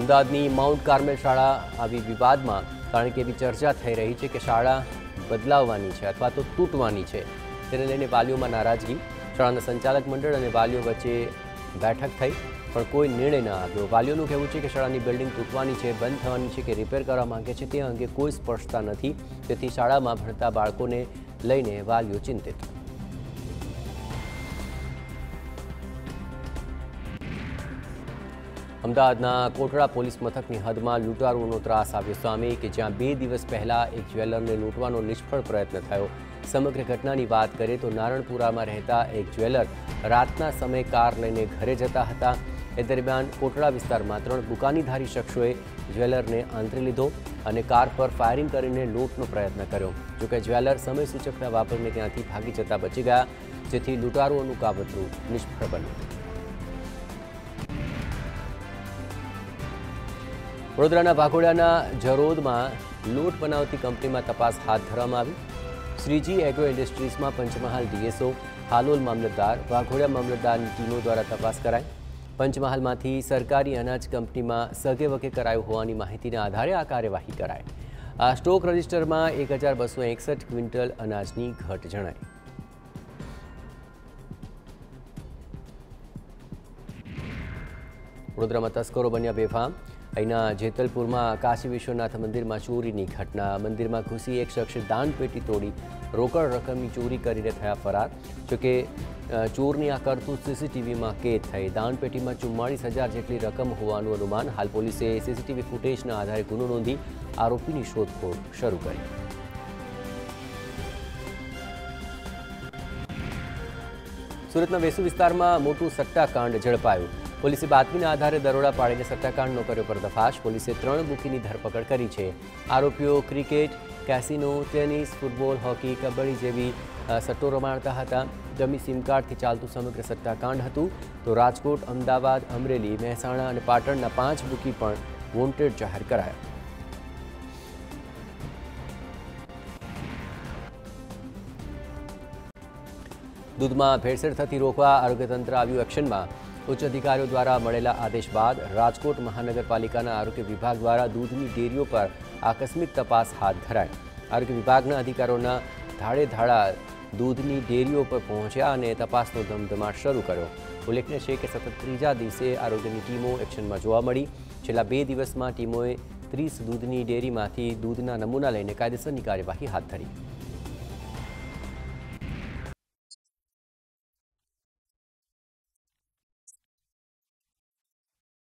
અમદાવાદની mount Carmel શાળા આવી વિવાદમાં કારણ કે એવી ચર્ચા થઈ રહી છે કે શાળા બદલાવવાની છે અથવા તો તૂટવાની છે. તેને લઈને વાલીઓમાં નારાજગી. શાળાના સંચાલક મંડળ અને વાલીઓ વચ્ચે બેઠક થઈ, પણ કોઈ નિર્ણય ન આવ્યો. વાલીઓનું કહેવું છે કે શાળાની બિલ્ડિંગ તૂટવાની છે, બંધ થવાની છે કે રિપેર કરવા માંગે છે તે અંગે કોઈ સ્પષ્ટતા નથી. તેથી શાળામાં ભણતા બાળકોને લઈને વાલીઓ ચિંતિત. અમદાવાદના કોટડા પોલીસ મથકની હદમાં લૂંટારુઓનો ત્રાસ આવ્યો. સામે કે જ્યાં બે દિવસ પહેલા એક જ્વેલરને લૂંટવાનો નિષ્ફળ પ્રયત્ન થયો. સમગ્ર ઘટનાની વાત કરીએ તો નારણપુરામાં રહેતા એક જ્વેલર રાતના સમયે કાર લઈને ઘરે જતા હતા. એ દરમિયાન કોટડા વિસ્તારમાં ત્રણ દુકાનીધારી શખ્સોએ જ્વેલરને આંતરી લીધો અને કાર પર ફાયરિંગ કરીને લૂંટનો પ્રયત્ન કર્યો. જોકે જ્વેલર સમય સૂચકના વાપરીને ત્યાંથી ભાગી જતા બચી ગયા, જેથી લૂંટારુઓનું કાવતરું નિષ્ફળ બન્યું. વડોદરાના વાઘોડિયાના જરોદમાં લોટ બનાવતી કંપનીમાં તપાસ હાથ ધરવામાં આવી. શ્રીજી એગ્રો ઇન્ડસ્ટ્રીઝમાં પંચમહાલ ડીએસઓ, હાલોલ મામલતદાર, વાઘોડિયા મામલતદારની ટીમો દ્વારા તપાસ કરાઈ. પંચમહાલમાંથી સરકારી અનાજ કંપનીમાં સગે વગે કરાયું હોવાની માહિતીના આધારે આ કાર્યવાહી કરાઈ. આ સ્ટોક રજિસ્ટરમાં એક હજાર બસો એકસઠ ક્વિન્ટલ અનાજની ઘટ જણાઈ. વડોદરામાં તસ્કરો બન્યા બેફામ. અહીંના જેતલપુરમાં કાશી વિશ્વનાથ મંદિરમાં ચોરીની ઘટના. મંદિરમાં ઘૂસી એક શખ્સે દાનપેટી તોડી, રોકડ રકમની ચોરી કરીને થયા ફરાર. જોકે ચોરની આ કરતૂત સીસીટીવીમાં કેદ થઈ. દાનપેટીમાં ચુમ્માળીસ હજાર જેટલી રકમ હોવાનું અનુમાન હાલ પોલીસે સીસીટીવી ફૂટેજના આધારે ગુનો નોંધી આરોપીની શોધખોળ શરૂ કરી. સુરતના વેસુ વિસ્તારમાં મોટું સટ્ટાકાંડ ઝડપાયું. પોલીસે બાતમીના આધારે દરોડા પાડીને સટ્ટાકાંડનો કર્યો પર્દાફાશ. પોલીસે ત્રણ બુકીની ધરપકડ કરી છે. આરોપીઓ cricket, casino, tennis, football, hockey, kabaddi જેવી સટ્ટો રમાડતા હતા. ડમી સિમ કાર્ડથી ચાલતું સમગ્ર સટ્ટાકાંડ હતું. તો રાજકોટ, અમદાવાદ, અમરેલી, મહેસાણા અને પાટણના પાંચ બુકી પણ વોન્ટેડ જાહેર કરાયા. દૂધમાં ભેળસેળ થતી રોકવા આરોગ્યતંત્ર આવ્યું એક્શનમાં. ઉચ્ચ અધિકારીઓ દ્વારા મળેલા આદેશ બાદ રાજકોટ મહાનગરપાલિકાના આરોગ્ય વિભાગ દ્વારા દૂધની ડેરીઓ પર આકસ્મિક તપાસ હાથ ધરાઈ. આરોગ્ય વિભાગના અધિકારીઓના ધાડે ધાડા દૂધની ડેરીઓ પર પહોંચ્યા અને તપાસનો ધમધમાટ શરૂ કર્યો. ઉલ્લેખનીય છે કે સતત ત્રીજા દિવસે આરોગ્યની ટીમો એક્શનમાં જોવા મળી. છેલ્લા બે દિવસમાં ટીમોએ ત્રીસ દૂધની ડેરીમાંથી દૂધના નમૂના લઈને કાયદેસરની કાર્યવાહી હાથ ધરી.